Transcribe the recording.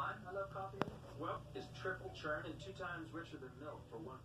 Why? I love coffee. Well, it's triple churn and two times richer than milk for one.